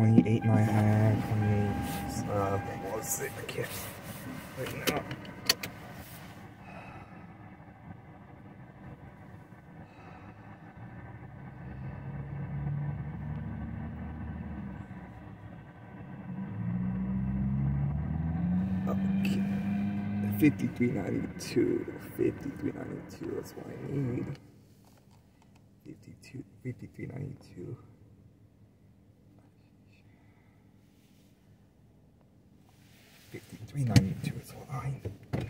28 and a half, 28, uh, what was it? I can't, right now. Okay. 5392, 5392, that's what I need. 52, 5392. Is what I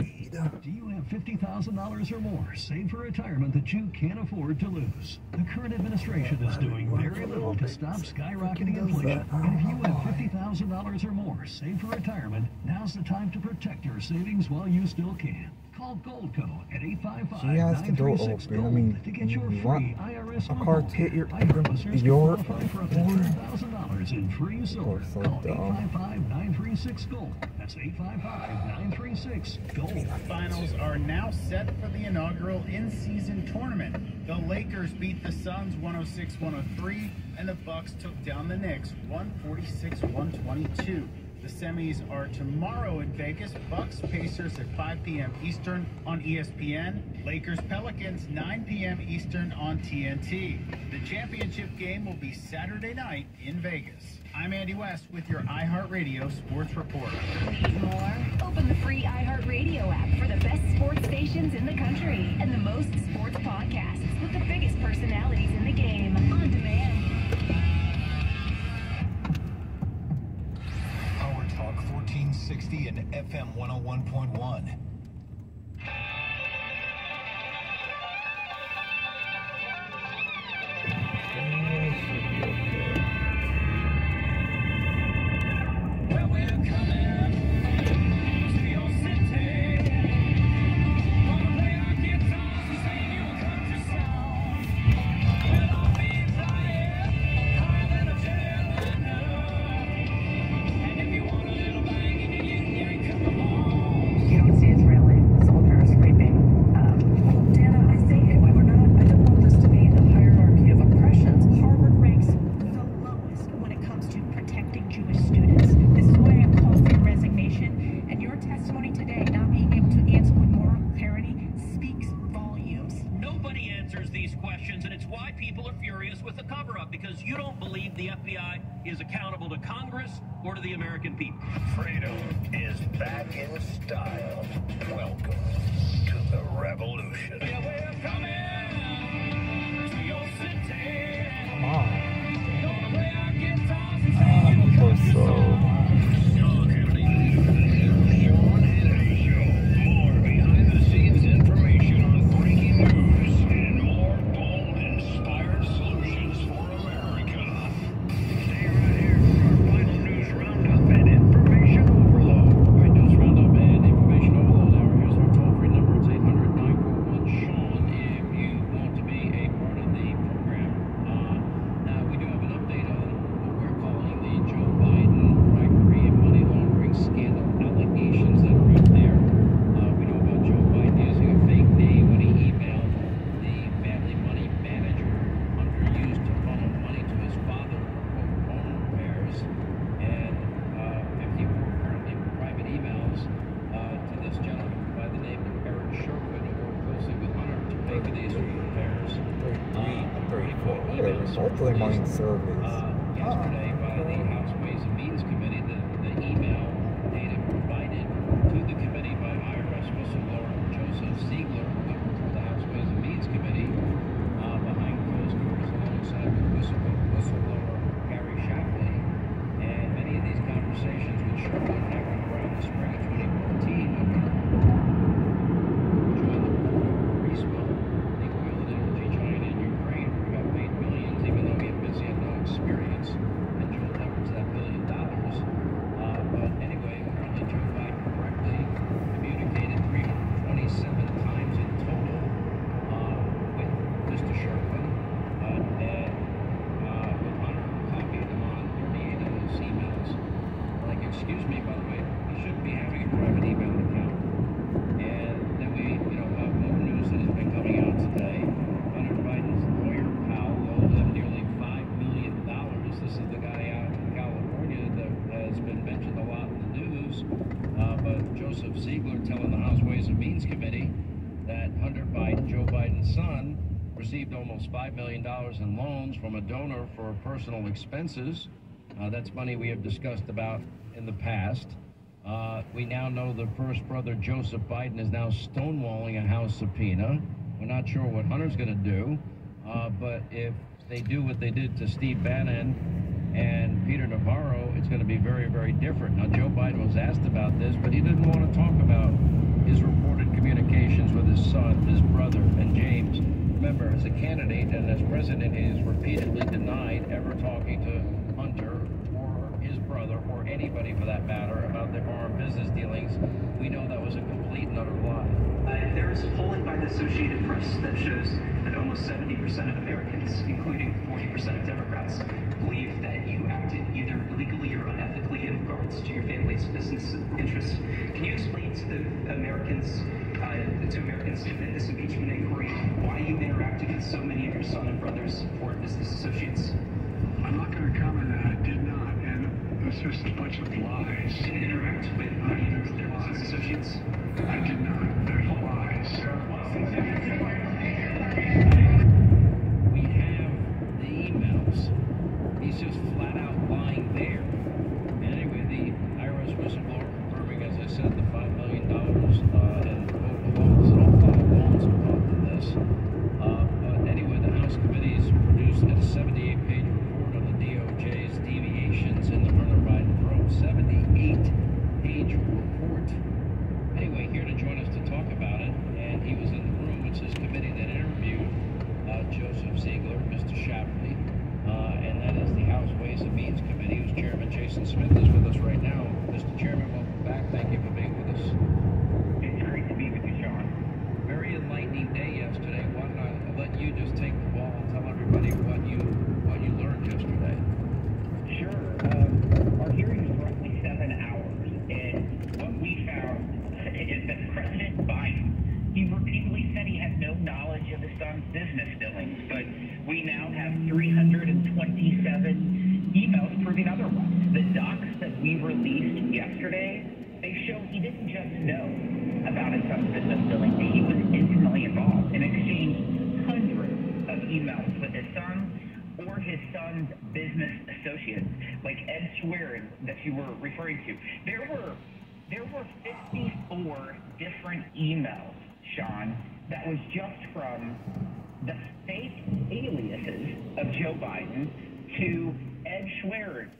need. Do you have $50,000 or more saved for retirement that you can't afford to lose? The current administration is doing very little to stop skyrocketing uh, inflation. And if you have $50,000 or more saved for retirement, now's the time to protect your savings while you still can. Call Goldco at 855 She has to go 936 open. I Gold mean, to get your free IRS a car to hit your- IRS listeners can your qualify for up to door? $10,000 in free silver. Call dumb. 855 936 Gold. That's 855 936 Gold. Finals are now set for the inaugural in-season tournament. The Lakers beat the Suns 106-103, and the Bucks took down the Knicks 146-122. The semis are tomorrow in Vegas. Bucks Pacers at 5 p.m. Eastern on ESPN. Lakers Pelicans 9 p.m. Eastern on TNT. The championship game will be Saturday night in Vegas. I'm Andy West with your iHeartRadio Sports Report. More? Open the free iHeartRadio app for the best sports stations in the country and the most sports podcasts with the biggest personalities in the game on demand. Power Talk 1460 and FM 101.1. emails Both of them are in released, service. uh, yesterday by the House Ways and Means Committee. The, the email data provided to the committee by IRS whistleblower Joseph Ziegler, who worked for the House Ways and Means Committee, uh, behind closed doors alongside with whistleblower, whistleblower Gary Shapley. And many of these conversations with Sherwood happened around the spring of 2014 when Hunter joined the board of Reeswell, the oil and energy giant in Ukraine, where he got paid millions, even though he had basically had no experience, and Joe leveraged that son received almost $5 million in loans from a donor for personal expenses. Uh, that's money we have discussed about in the past. Uh, we now know the first brother, Joseph Biden, is now stonewalling a House subpoena. We're not sure what Hunter's going to do, uh, but if they do what they did to Steve Bannon and Peter Navarro, it's going to be very, very different. Now, Joe Biden was asked about this, but he didn't want to talk about his reported communications with his son, his brother, and James. Remember, as a candidate and as president, he has repeatedly denied ever talking to Hunter or his brother or anybody for that matter about their foreign business dealings. We know that was a complete and utter lie. Uh, there is polling by the Associated Press that shows that almost 70% of Americans, including 40% of Democrats, believe that you acted either illegally or unethically in regards to your family's business interests. Can you explain to the Americans, uh, to Americans in this impeachment inquiry, why you interacted with so many of your son and brothers for business associates? I'm not going to comment that I did not, and it's just a bunch of lies. You didn't interact with any of their business associates? I did not. There's lies. We have the emails. He's just flat out lying there. And anyway, the IRS whistleblower confirming, as I said, the $5 million uh, in loans and all kind of loans involved in this. Uh, but anyway, the House committees produced a 78-page report on the DOJ's deviations in the Hunter Biden probe. 78-page report. Anyway, here to join us to talk about it, and he was in the room. It's his committee that interviewed uh, Joseph Ziegler, Mr. Shapley, uh, and that is the House Ways and Means Committee, whose chairman Jason Smith is with us right now. Mr. Chairman, welcome back. Thank you for being with us. It's great to be with you, Sean. Very enlightening day yesterday. Why don't I let you just take the ball and tell everybody what you what you learned yesterday? Sure. Um, our hearing was roughly seven hours, and what we found is that President Biden, he repeatedly said he had no knowledge of his son's business dealings, but we now have 327 emails proving otherwise. The docs that we released yesterday, they show he didn't just know about his son's business dealings, he was intimately involved and exchanged hundreds of emails with his son or his son's business associates, like Ed Schwerin that you were referring to. There were there were 54 different emails, Sean, that was just from the fake aliases of Joe Biden to Ed Schwerin,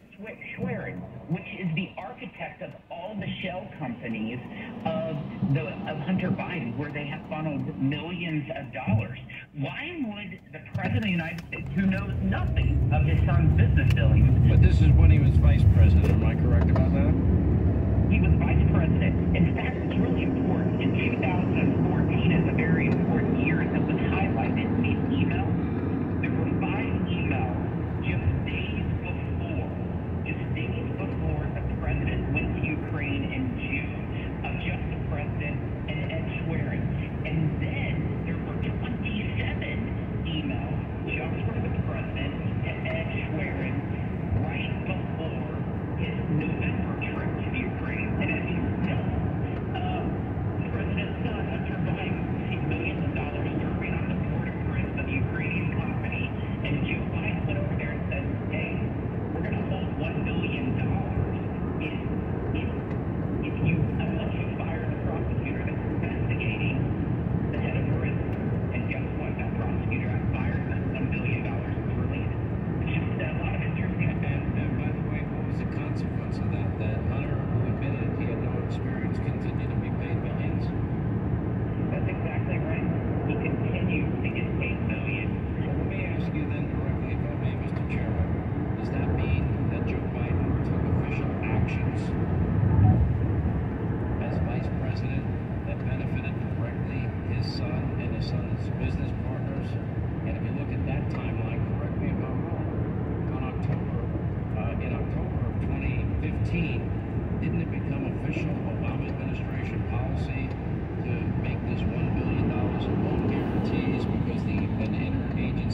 Schwerin, which is the architect of all the shell companies of the of Hunter Biden, where they have funneled millions of dollars. Why would the president of the United States, who knows nothing of his son's business dealings, But this is when he was vice president. Am I correct about that? he was vice president. In fact, it's really important.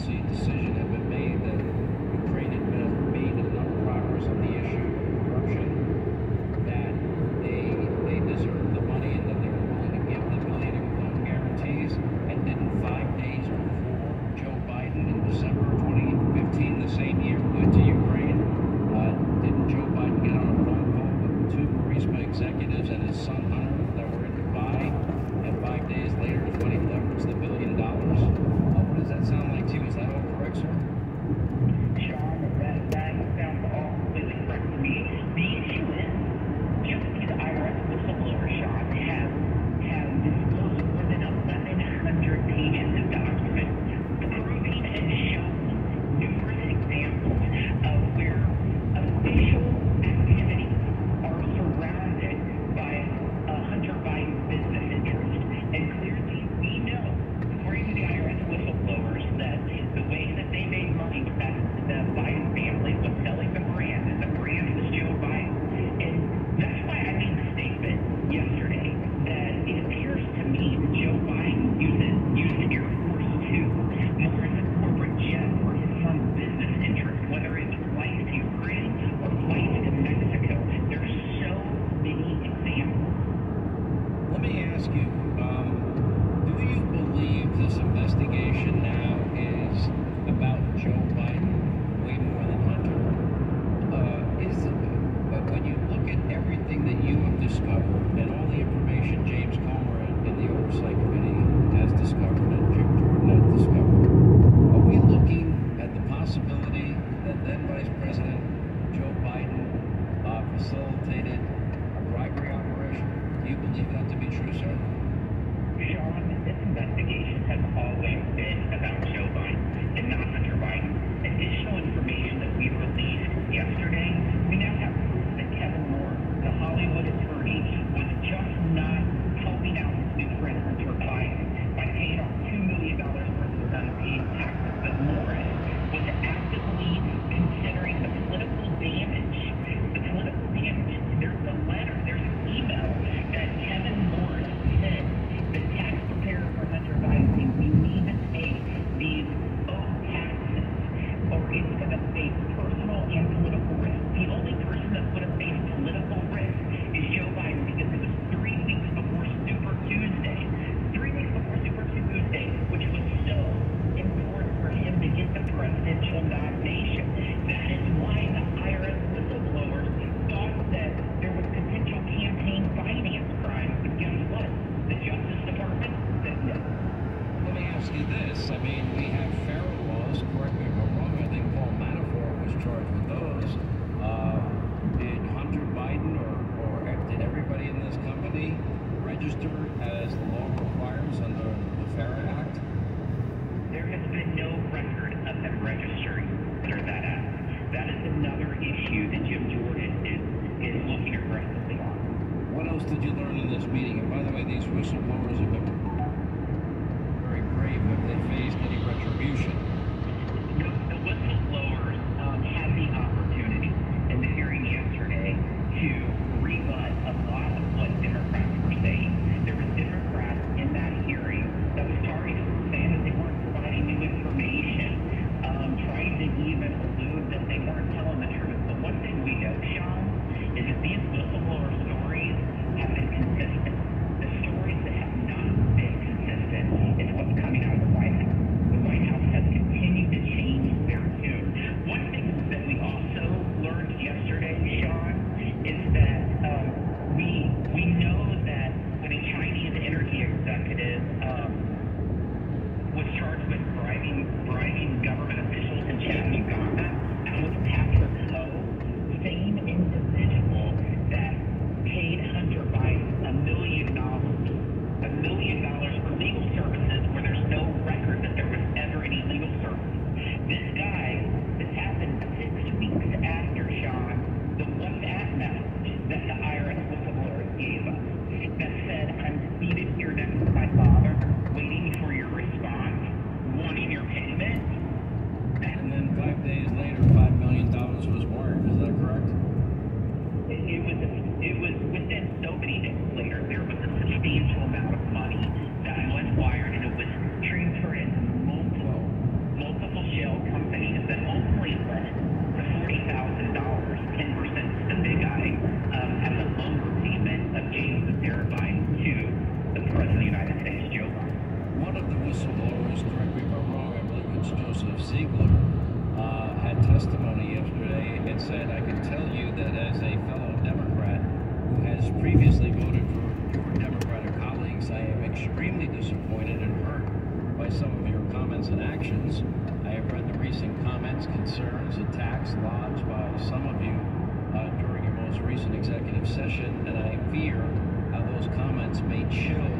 agency decision. Do you believe that to be true, sir? Your Honor, this investigation has always been about be registered as the law requires under the FARA Act? There has been no record of them registering under that act. That is another issue that Jim Jordan is, is looking aggressively on. What else did you learn in this meeting? And by the way, these whistleblowers have been very brave Have they faced any retribution. Sure.